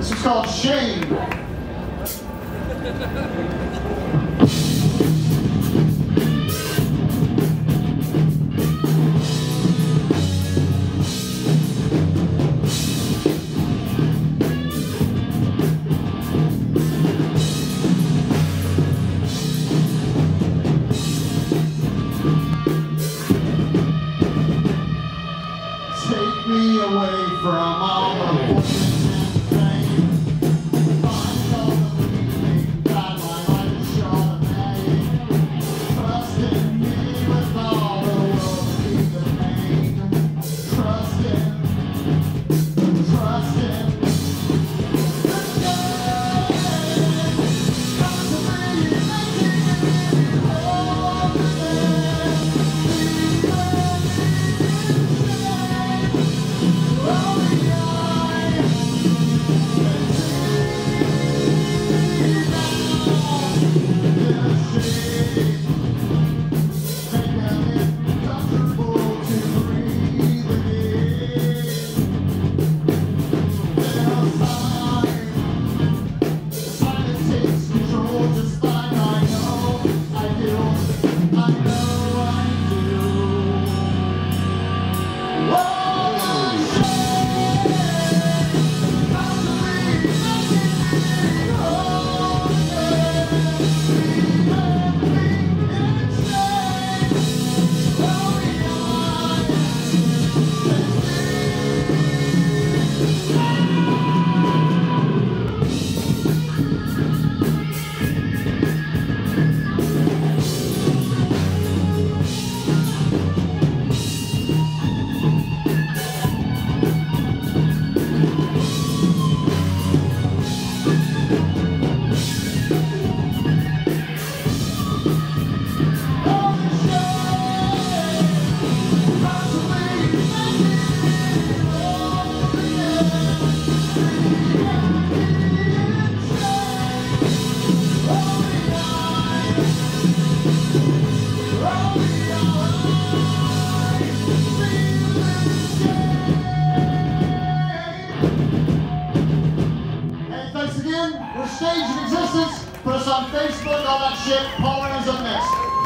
This is called Shame. Take me away from all the Hey, We're Stage of Existence. Put us on Facebook, all that shit. Poland is a. Yeah.